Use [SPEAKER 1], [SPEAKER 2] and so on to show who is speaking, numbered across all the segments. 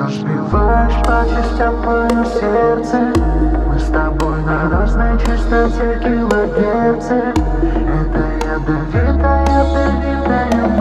[SPEAKER 1] Разбиваешь по частям мое сердце. Мы с тобой на разной частоте килогерцы Это ядовитая, ядовитая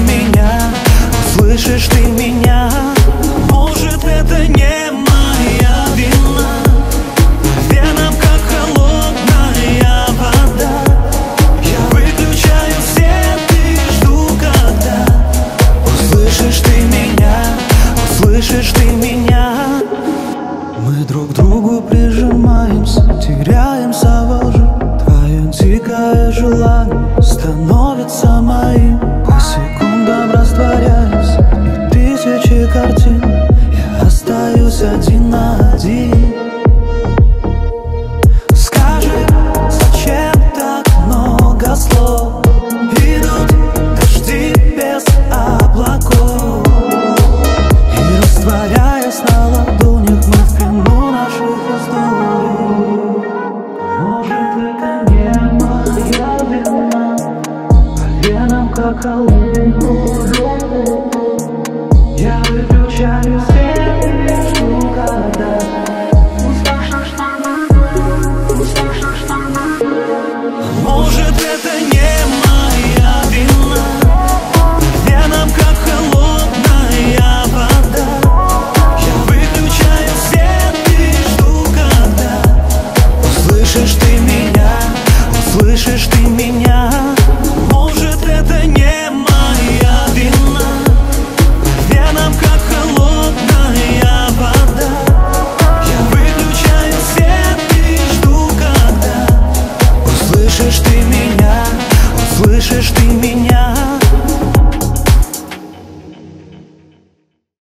[SPEAKER 2] меня, услышишь ты меня. Может это не моя вина. По венам как холодная вода. Я выключаю свет и жду когда Услышишь ты меня, услышишь ты меня. Мы друг к другу прижимаемся, теряемся во лжи. Твое дикое желание становится моим колокол Я выключаю свет, жду когда Может это не моя вина? Веном как холодная вода? Я выключаю свет и жду когда Услышишь ты меня, услышишь ты меня. слышишь ты меня?